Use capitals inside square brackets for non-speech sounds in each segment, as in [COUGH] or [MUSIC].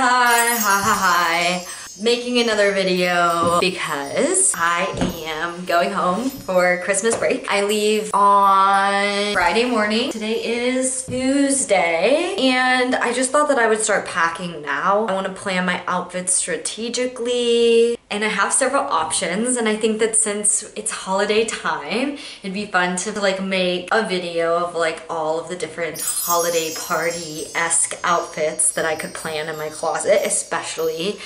hi, hi, hi, hi. Making another video because I am going home for Christmas break. I leave on Friday morning. Today is Tuesday and I just thought that I would start packing now. I want to plan my outfits strategically and I have several options and I think that since it's holiday time it'd be fun to like make a video of like all of the different holiday party-esque outfits that I could plan in my closet especially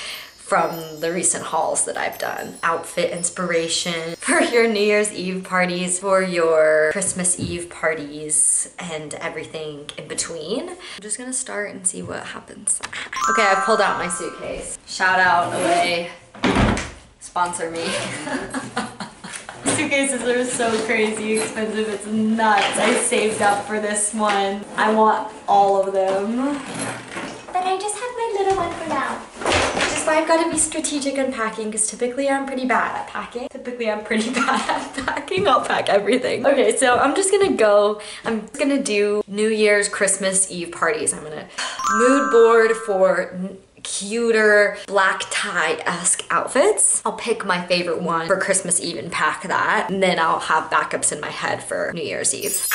from the recent hauls that I've done. Outfit inspiration [LAUGHS] for your New Year's Eve parties, for your Christmas Eve parties, and everything in between. I'm just gonna start and see what happens. Okay, I pulled out my suitcase. Shout out away, sponsor me. [LAUGHS] Suitcases are so crazy expensive, it's nuts. I saved up for this one. I want all of them. But I just have my little one for now why I've got to be strategic in packing because typically I'm pretty bad at packing. Typically I'm pretty [LAUGHS] bad at packing. I'll pack everything. Okay, so I'm just gonna go. I'm gonna do New Year's Christmas Eve parties. I'm gonna mood board for cuter black tie-esque outfits. I'll pick my favorite one for Christmas Eve and pack that. And then I'll have backups in my head for New Year's Eve. [LAUGHS]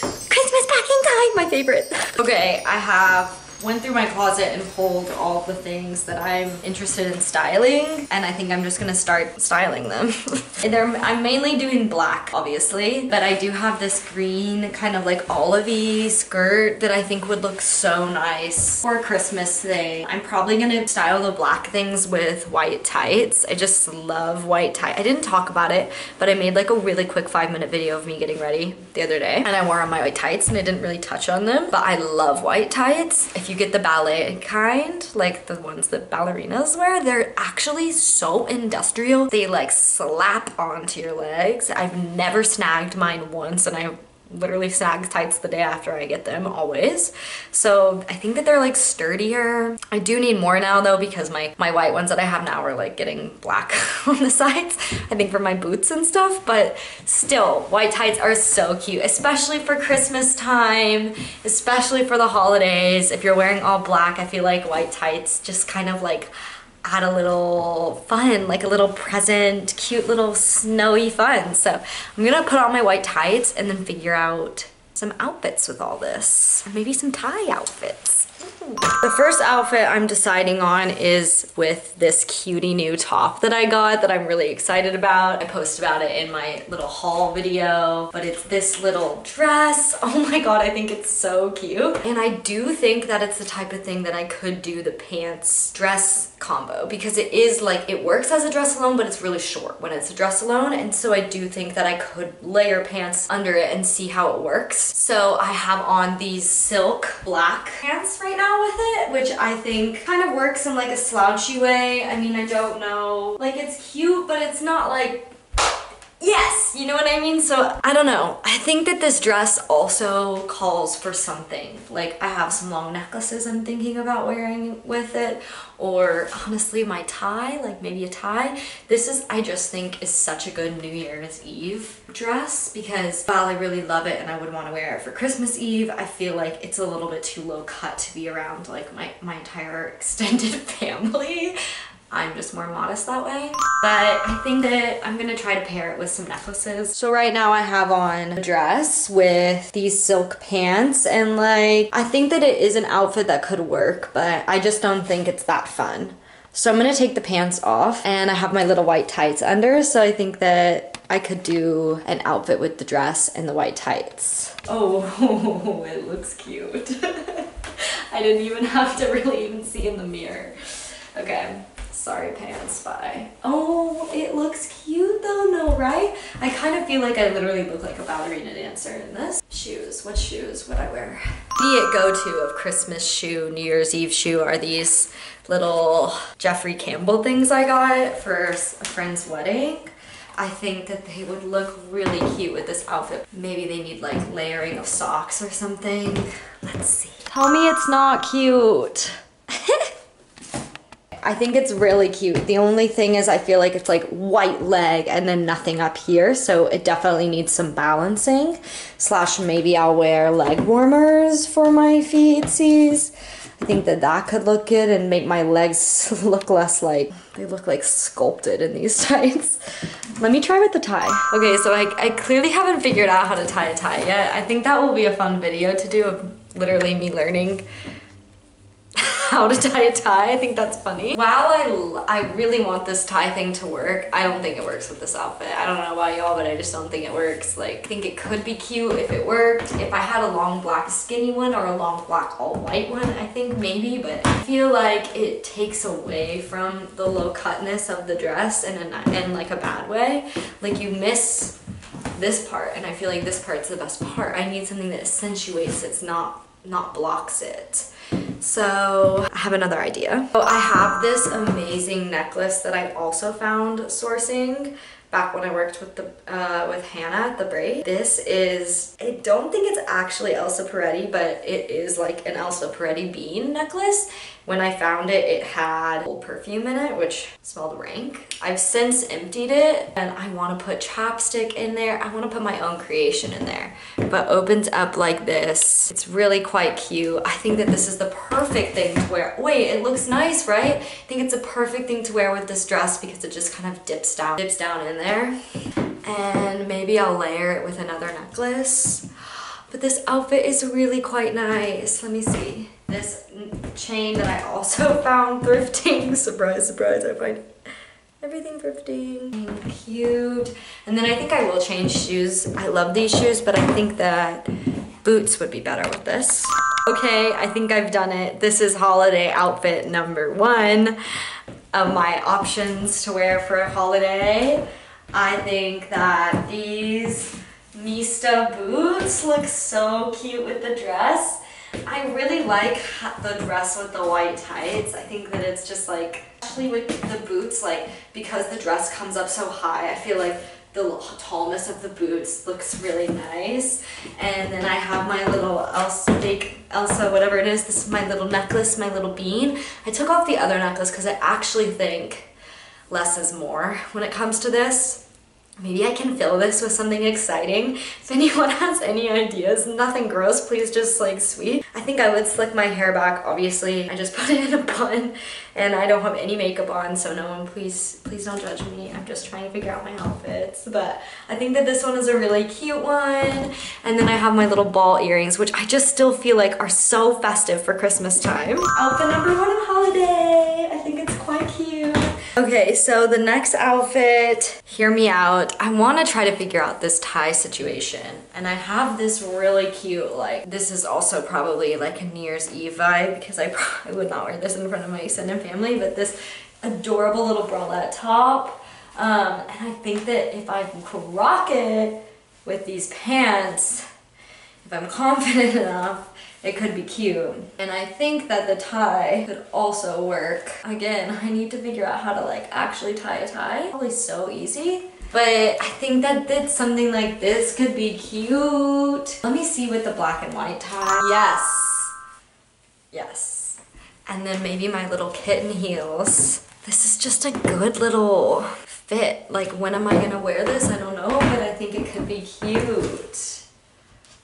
Christmas packing time, my favorite. Okay, I have went through my closet and pulled all the things that I'm interested in styling and I think I'm just gonna start styling them. [LAUGHS] I'm mainly doing black obviously but I do have this green kind of like olivey skirt that I think would look so nice for Christmas thing. I'm probably gonna style the black things with white tights. I just love white tights. I didn't talk about it but I made like a really quick five minute video of me getting ready the other day and I wore on my white tights and I didn't really touch on them but I love white tights. If you get the ballet kind, like the ones that ballerinas wear, they're actually so industrial. They like slap onto your legs. I've never snagged mine once and I literally snag tights the day after I get them always. So I think that they're like sturdier. I do need more now though because my, my white ones that I have now are like getting black [LAUGHS] on the sides. I think for my boots and stuff, but still white tights are so cute, especially for Christmas time, especially for the holidays. If you're wearing all black, I feel like white tights just kind of like add a little fun, like a little present, cute little snowy fun. So I'm gonna put on my white tights and then figure out some outfits with all this. Maybe some tie outfits. The first outfit I'm deciding on is with this cutie new top that I got that I'm really excited about. I post about it in my little haul video, but it's this little dress. [LAUGHS] Oh my god, I think it's so cute. And I do think that it's the type of thing that I could do the pants dress combo because it is like, it works as a dress alone, but it's really short when it's a dress alone. And so I do think that I could layer pants under it and see how it works. So I have on these silk black pants right now with it, which I think kind of works in like a slouchy way. I mean, I don't know. Like it's cute, but it's not like Yes, you know what I mean? So I don't know. I think that this dress also calls for something. Like I have some long necklaces I'm thinking about wearing with it or honestly my tie, like maybe a tie. This is, I just think is such a good New Year's Eve dress because while I really love it and I would want to wear it for Christmas Eve, I feel like it's a little bit too low cut to be around like my, my entire [LAUGHS] extended family. I'm just more modest that way. But I think that I'm gonna try to pair it with some necklaces. So right now I have on a dress with these silk pants and like, I think that it is an outfit that could work, but I just don't think it's that fun. So I'm gonna take the pants off and I have my little white tights under. So I think that I could do an outfit with the dress and the white tights. Oh, [LAUGHS] it looks cute. [LAUGHS] I didn't even have to really even see in the mirror. Okay, sorry pants, bye. Oh, it looks cute though, no, right? I kind of feel like I literally look like a ballerina dancer in this. Shoes, what shoes would I wear? The go-to of Christmas shoe, New Year's Eve shoe are these little Jeffrey Campbell things I got for a friend's wedding. I think that they would look really cute with this outfit. Maybe they need like layering of socks or something. Let's see. Tell me it's not cute. [LAUGHS] I think it's really cute. The only thing is I feel like it's like white leg and then nothing up here. So it definitely needs some balancing. Slash maybe I'll wear leg warmers for my feetsies. I think that that could look good and make my legs [LAUGHS] look less like, they look like sculpted in these [LAUGHS] tights. Let me try with the tie. Okay, so I, I clearly haven't figured out how to tie a tie yet. I think that will be a fun video to do of literally me learning how to tie a tie. I think that's funny. While I, I really want this tie thing to work, I don't think it works with this outfit. I don't know about y'all, but I just don't think it works. Like, I think it could be cute if it worked. If I had a long black skinny one or a long black all white one, I think maybe, but I feel like it takes away from the low cutness of the dress in, a, in like a bad way. Like you miss this part and I feel like this part's the best part. I need something that accentuates it's not not blocks it. So I have another idea. So I have this amazing necklace that I also found sourcing back when I worked with the uh, with Hannah at the braid. This is, I don't think it's actually Elsa Peretti, but it is like an Elsa Peretti bean necklace. When I found it, it had old perfume in it, which smelled rank. I've since emptied it and I want to put chapstick in there. I want to put my own creation in there, but opens up like this. It's really quite cute. I think that this is the perfect thing to wear. Wait, it looks nice, right? I think it's a perfect thing to wear with this dress because it just kind of dips down, dips down in there. And maybe I'll layer it with another necklace. But this outfit is really quite nice. Let me see this chain that I also [LAUGHS] found thrifting. [LAUGHS] surprise, surprise, I find everything thrifting. Cute. And then I think I will change shoes. I love these shoes, but I think that boots would be better with this. Okay, I think I've done it. This is holiday outfit number one of my options to wear for a holiday. I think that these Miista boots look so cute with the dress. I really like the dress with the white tights. I think that it's just like, especially with the boots, like because the dress comes up so high, I feel like the tallness of the boots looks really nice. And then I have my little Elsa, fake Elsa, whatever it is. This is my little necklace, my little bean. I took off the other necklace because I actually think less is more when it comes to this. Maybe I can fill this with something exciting. If anyone [LAUGHS] has any ideas, nothing gross, please just like sweet. I think I would slick my hair back, obviously. I just [LAUGHS] put it in a bun and I don't have any makeup on, so no one please, please don't judge me. I'm just trying to figure out my outfits. But I think that this one is a really cute one. And then I have my little ball earrings, which I just still feel like are so festive for Christmas time. Outfit number one of holiday. I think it's quite cute. Okay, so the next outfit, hear me out. I want to try to figure out this tie situation. And I have this really cute, like, this is also probably like a New Year's Eve vibe because I [LAUGHS] probably would not wear this in front of my extended family, but this adorable little bralette top. Um, and I think that if I could rock it with these pants, if I'm [LAUGHS] confident enough, it could be cute. And I think that the tie could also work. Again, [LAUGHS] I need to figure out how to like actually tie a tie. Probably so easy. But I think that did something like this could be cute. Let me see with the black and white tie. Yes. Yes. And then maybe my little kitten heels. This is just a good little fit. Like when am I gonna wear this? I don't know, but I think it could be cute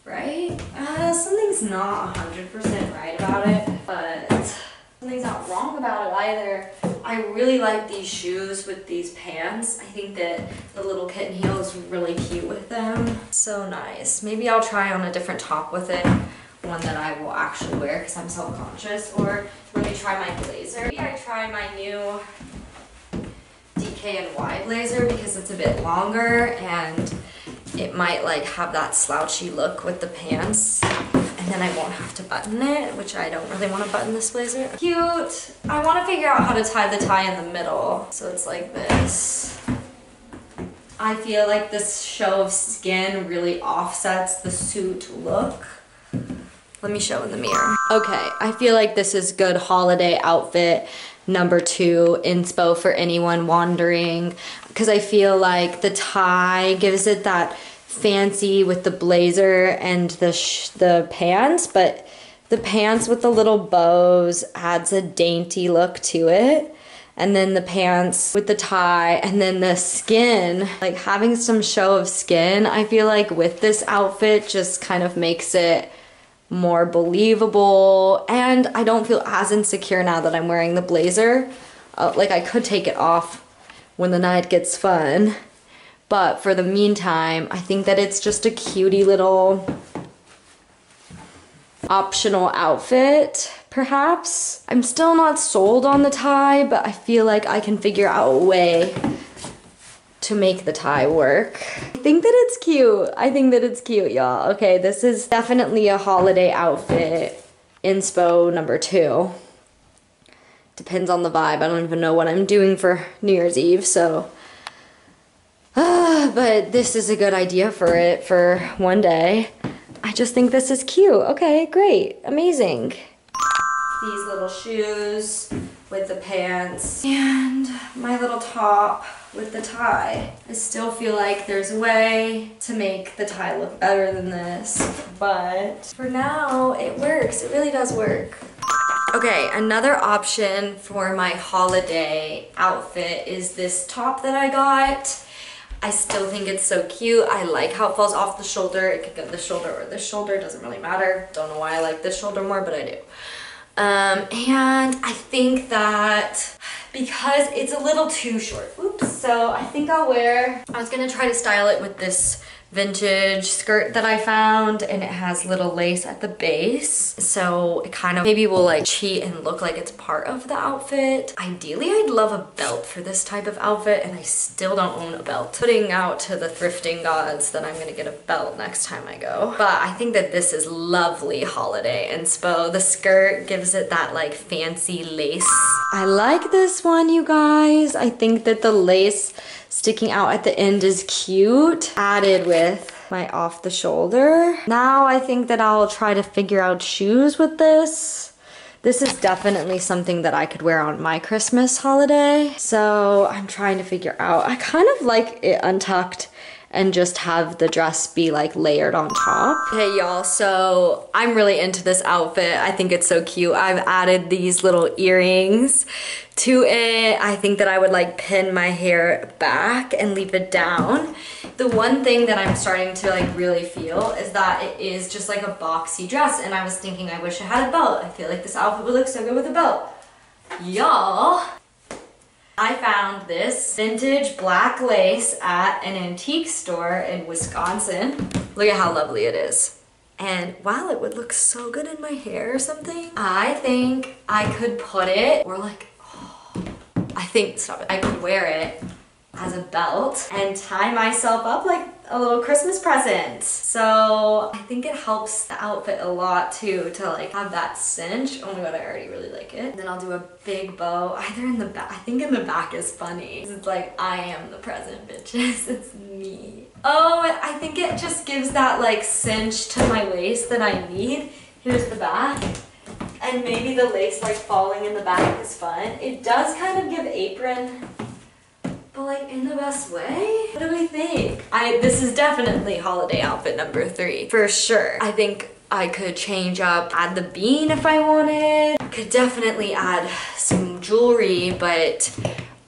right? Uh, something's not 100% right about it, but something's not wrong about it either. I really like these shoes with these pants. I think that the little kitten heel is really cute with them. So nice. Maybe I'll try on a different top with it one that I will actually wear because I'm self-conscious or let me try my blazer. Maybe I try my new DKNY blazer because it's a bit longer and it might like have that slouchy look with the pants and then I won't have to button it, which I don't really want to button this blazer. Cute! I want to figure out how to tie the tie in the middle. So it's like this. I feel like this show of skin really offsets the suit look. Let me show in the mirror. Okay, I feel like this is good holiday outfit number two inspo for anyone wandering because I feel like the tie gives it that fancy with the blazer and the the pants, but the pants with the little bows adds a dainty look to it. And then the pants with the tie and then the skin, like having some show of skin, I feel like with this outfit just kind of makes it more believable and I don't feel as insecure now that I'm wearing the blazer. Uh, like I could take it off when the night gets fun. But for the meantime, I think that it's just a cutie little optional outfit, perhaps. I'm still not sold on the tie, but I feel like I can figure out a way to make the tie work. I think that it's cute. I think that it's cute, y'all. Okay, this is definitely a holiday outfit. Inspo number two. Depends on the vibe. I don't even know what I'm doing for New Year's Eve, so. Uh, [SIGHS] but this is a good idea for it for one day. I just think this is cute. Okay, great. Amazing. These little shoes with the pants and my little top with the tie. I still feel like there's a way to make the tie look better than this, but for now it works. It really does work. Okay, another option for my holiday outfit is this top that I got. I still think it's so cute. I like how it falls off the shoulder. It could go the shoulder or the shoulder, doesn't really matter. Don't know why I like this shoulder more, but I do. Um, and I think that because it's a little too short, oops, so I think I'll wear, I was gonna try to style it with this vintage skirt that I found and it has little lace at the base. So it kind of maybe will like cheat and look like it's part of the outfit. Ideally, I'd love a belt for this type of outfit and I still don't own a belt. Putting out to the thrifting gods that I'm gonna get a belt next time I go. But I think that this is lovely holiday inspo. The skirt gives it that like fancy lace. I like this one, you guys. I think that the lace sticking out at the end is cute. Added with my off the shoulder. Now I think that I'll try to figure out shoes with this. This is definitely something that I could wear on my Christmas holiday. So I'm trying to figure out. I kind of like it untucked and just have the dress be like layered on top. Hey y'all, so I'm really into this outfit. I think it's so cute. I've added these little earrings to it. I think that I would like pin my hair back and leave it down. The one thing that I'm starting to like really feel is that it is just like a boxy dress and I was thinking I wish I had a belt. I feel like this outfit would look so good with a belt. Y'all, I found this vintage black lace at an antique store in Wisconsin. Look at how lovely it is. And wow, it would look so good in my hair or something. I think I could put it, or like, oh, I think, stop it, I could wear it as a belt and tie myself up like a little Christmas present. So I think it helps the outfit a lot too to like have that cinch. Oh my god, I already really like it. And then I'll do a big bow either in the back. I think in the back is funny. It's like I am the present bitches. [LAUGHS] It's me. Oh, I think it just gives that like cinch to my waist that I need. Here's the back. And maybe the lace like falling in the back is fun. It does kind of give apron but like in the best way? What do we think? I This is definitely holiday outfit number three, for sure. I think I could change up, add the bean if I wanted. Could definitely add some jewelry, but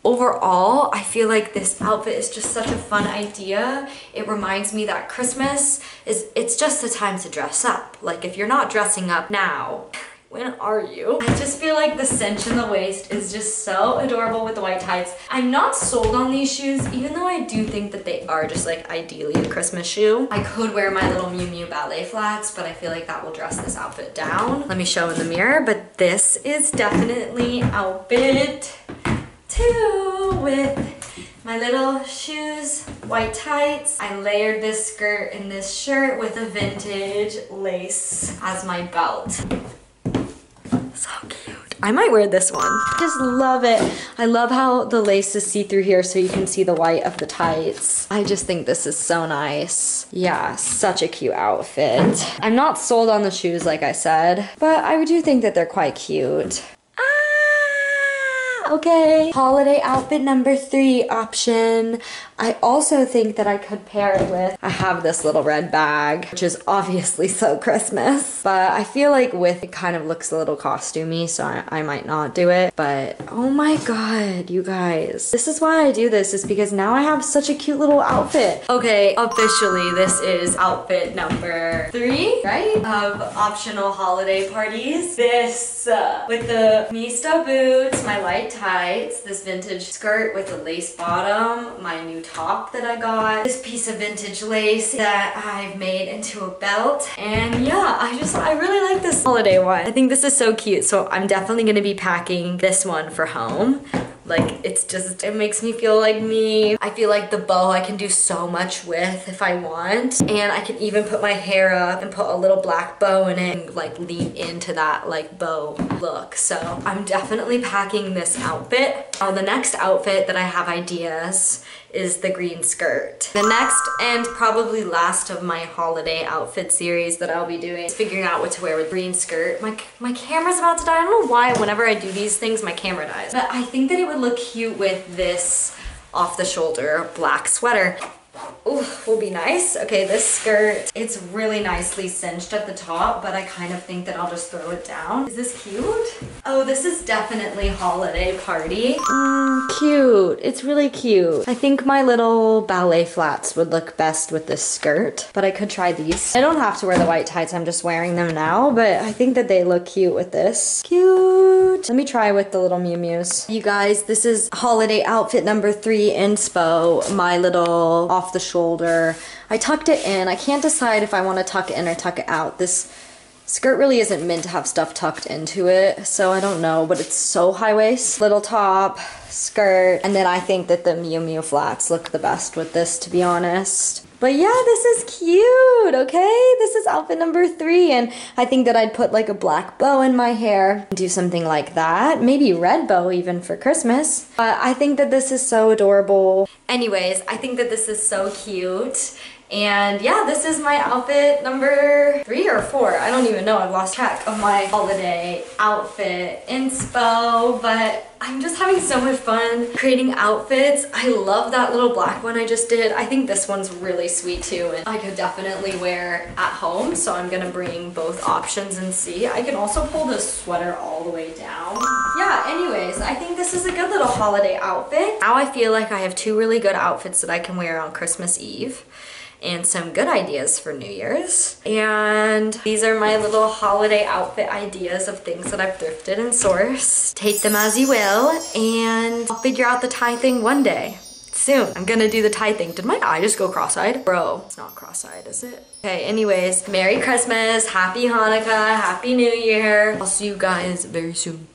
overall, I feel like this outfit is just such a fun idea. It reminds me that Christmas is, it's just the time to dress up. Like if you're not dressing up now, when are you? I just feel like the cinch in the waist is just so adorable with the white tights. I'm not sold on these shoes, even though I do think that they are just like ideally a Christmas shoe. I could wear my little Miu Miu ballet flats, but I feel like that will dress this outfit down. Let me show in the mirror, but this is definitely outfit two with my little shoes, white tights. I layered this skirt and this shirt with a vintage lace as my belt. So cute. I might wear this one. Just love it. I love how the lace is see-through here so you can see the white of the tights. I just think this is so nice. Yeah, such a cute outfit. I'm not sold on the shoes like I said, but I do think that they're quite cute. Okay. Holiday outfit number three option. I also think that I could pair it with, I have this little red bag, which is obviously so Christmas, but I feel like with it kind of looks a little costumey, so I, I might not do it. But oh my god, you guys. This is why I do this, is because now I have such a cute little outfit. Okay, officially this is outfit number three, right? Of optional holiday parties. This, uh, with the Miista boots, my light tights, this vintage skirt with a lace bottom, my new top that I got, this piece of vintage lace that I've made into a belt, and yeah, I just, I really like this holiday one. I think this is so cute, so I'm definitely gonna be packing this one for home. Like, it's just, it makes me feel like me. I feel like the bow I can do so much with if I want. And I can even put my hair up and put a little black bow in it and like lean into that like bow look. So I'm definitely packing this outfit. Now the next outfit that I have ideas is the green skirt. The next and probably last of my holiday outfit series that I'll be doing is figuring out what to wear with green skirt. My, my camera's about to die. I don't know why whenever I do these things, my camera dies. But I think that it would look cute with this off the shoulder black sweater. Ooh, will be nice. Okay, this skirt, it's really nicely cinched at the top, but I kind of think that I'll just throw it down. Is this cute? Oh, this is definitely holiday party. Mmm, cute. It's really cute. I think my little ballet flats would look best with this skirt, but I could try these. I don't have to wear the white tights, I'm just wearing them now, but I think that they look cute with this. Cute. Let me try with the little Miu Miu's. You guys, this is holiday outfit number three inspo, my little off the shoulder. I tucked it in. I can't decide if I want to tuck it in or tuck it out. This skirt really isn't meant to have stuff tucked into it, so I don't know, but it's so high waist. Little top, skirt, and then I think that the Miu Miu flats look the best with this, to be honest. But yeah, this is cute, okay? Is outfit number three, and I think that I'd put like a black bow in my hair, do something like that. Maybe red bow even for Christmas. But I think that this is so adorable. Anyways, I think that this is so cute. And yeah, this is my outfit number three or four. I don't even know. I've lost track of my holiday outfit inspo, but I'm just having so much fun creating outfits. I love that little black one I just did. I think this one's really sweet too and I could definitely wear at home. So I'm gonna bring both options and see. I can also pull this sweater all the way down. Yeah, anyways, I think this is a good little holiday outfit. Now I feel like I have two really good outfits that I can wear on Christmas Eve and some good ideas for New Year's. And these are my little holiday outfit ideas of things that I've thrifted and sourced. Take them as you will, and I'll figure out the tie thing one day. Soon. I'm gonna do the tie thing. Did my eye just go cross-eyed? Bro, it's not cross-eyed, is it? Okay, anyways, Merry Christmas, Happy Hanukkah, Happy New Year. I'll see you guys very soon.